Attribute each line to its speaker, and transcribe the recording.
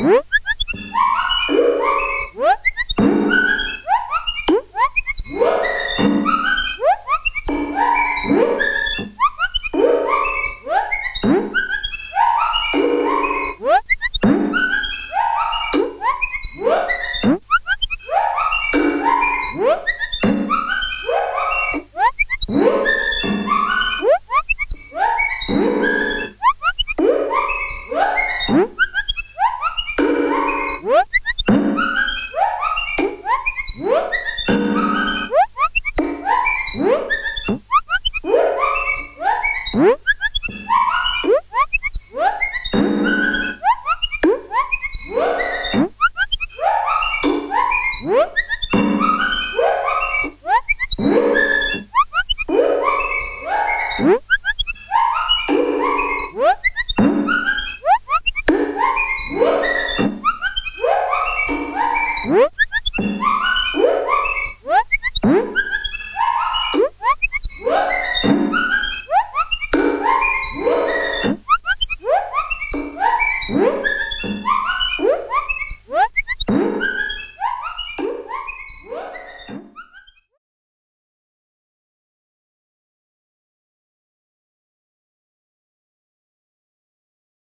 Speaker 1: Whoop! Whoop!